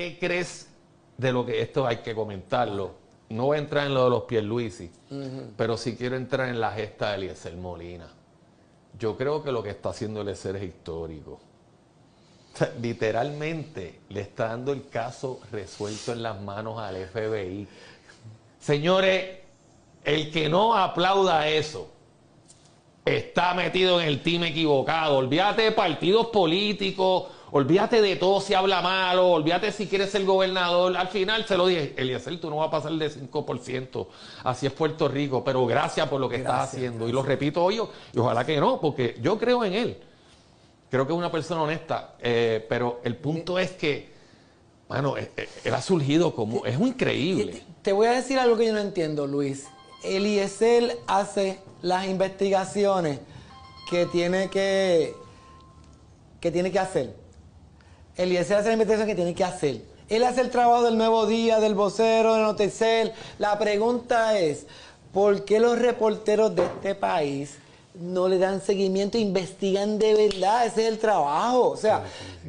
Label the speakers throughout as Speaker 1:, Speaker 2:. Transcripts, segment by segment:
Speaker 1: ¿qué crees de lo que esto hay que comentarlo? No voy a entrar en lo de los Pierluisi, pero sí quiero entrar en la gesta de Eliezer Molina. Yo creo que lo que está haciendo Eliezer es histórico. O sea, literalmente le está dando el caso resuelto en las manos al FBI. Señores, el que no aplauda eso está metido en el team equivocado. Olvídate de partidos políticos, olvídate de todo si habla malo, olvídate si quieres ser gobernador. Al final se lo dije, Eliezer, tú no vas a pasar de 5%. Así es Puerto Rico, pero gracias por lo que estás haciendo. Y lo repito hoy, y ojalá que no, porque yo creo en él. Creo que es una persona honesta, eh, pero el punto es que, bueno, eh, eh, él ha surgido como, es increíble.
Speaker 2: Te voy a decir algo que yo no entiendo, Luis. Eliezer hace las investigaciones que tiene que, que tiene que hacer. Eliezer hace las investigaciones que tiene que hacer. Él hace el trabajo del Nuevo Día, del vocero, del Noticiel. La pregunta es, ¿por qué los reporteros de este país no le dan seguimiento, investigan de verdad, ese es el trabajo. O sea,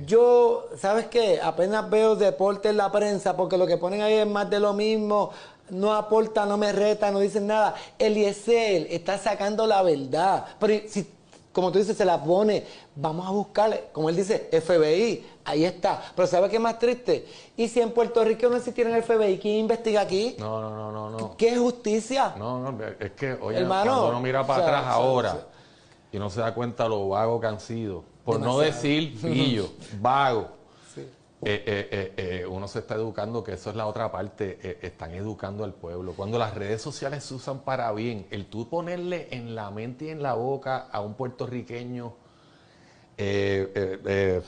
Speaker 2: yo, ¿sabes qué? Apenas veo deporte en la prensa porque lo que ponen ahí es más de lo mismo, no aporta, no me reta, no dicen nada. Eliezer está sacando la verdad. Pero si, como tú dices, se la pone, vamos a buscarle, como él dice, FBI, ahí está. Pero ¿sabes qué es más triste? Y si en Puerto Rico no existiera el FBI, ¿quién investiga aquí?
Speaker 1: No, no, no, no.
Speaker 2: ¿Qué justicia?
Speaker 1: No, no, es que, oye,
Speaker 2: Hermano,
Speaker 1: cuando uno mira para
Speaker 2: o sea,
Speaker 1: atrás
Speaker 2: o sea,
Speaker 1: ahora
Speaker 2: o sea.
Speaker 1: y no se da cuenta lo vago que han sido, por no decir pillo, vago,
Speaker 2: Sí.
Speaker 1: eh, eh, eh, uno se está educando, que eso es la otra parte, están educando al pueblo. Cuando las redes sociales se usan para bien, el tú ponerle en la mente y en la boca a un puertorriqueño eh, eh, eh,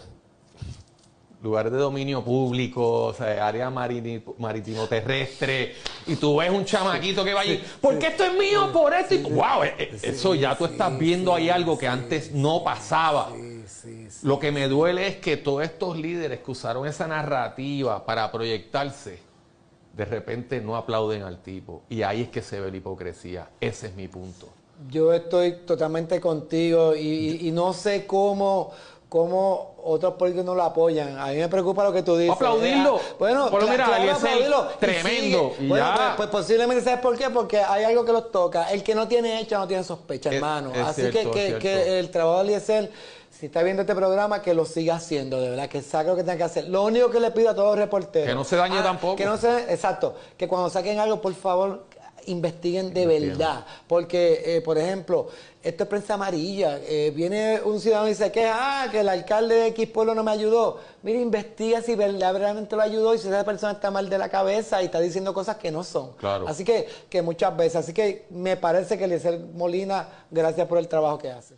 Speaker 1: lugar de dominio público, o sea, área marítimo terrestre, y tú ves un chamaquito que va allí, porque esto es mío, por esto, y wow, eh, eh, eso ya tú estás viendo ahí algo que antes no pasaba.
Speaker 2: Sí, sí, sí.
Speaker 1: Lo que me duele es que todos estos líderes que usaron esa narrativa para proyectarse, de repente no aplauden al tipo. Y ahí es que se ve la hipocresía. Ese es mi punto.
Speaker 2: Yo estoy totalmente contigo y, y- y no sé cómo, cómo otros políticos no lo apoyan. A mí me preocupa lo que tú dices.
Speaker 1: Aplaudirlo.
Speaker 2: Bueno,
Speaker 1: Por lo
Speaker 2: cla-
Speaker 1: mira,
Speaker 2: claro,
Speaker 1: Eliezer,
Speaker 2: aplaudirlo.
Speaker 1: Tremendo. Y
Speaker 2: Bueno,
Speaker 1: ya.
Speaker 2: pues, pues posiblemente, ¿sabes por qué? Porque hay algo que los toca. El que no tiene hecha no tiene sospecha,
Speaker 1: Es-
Speaker 2: hermano.
Speaker 1: es
Speaker 2: Así
Speaker 1: cierto,
Speaker 2: que, que el trabajo de Eliezer, si está viendo este programa, que lo siga haciendo, de verdad, que saque lo que tenga que hacer. Lo único que le pido a todos los reporteros.
Speaker 1: Que no se dañe
Speaker 2: ah,
Speaker 1: tampoco.
Speaker 2: Que no se, exacto. Que cuando saquen algo, por favor, investiguen de verdad. Porque, eh, por ejemplo, esto es prensa amarilla. Eh, viene un ciudadano y dice que, ah, que el alcalde de X pueblo no me ayudó. Mira, investiga si verdaderamente lo ayudó y si esa persona está mal de la cabeza y está diciendo cosas que no son.
Speaker 1: Claro.
Speaker 2: Así que, que muchas veces. Así que me parece que Eliezer Molina, gracias por el trabajo que hace.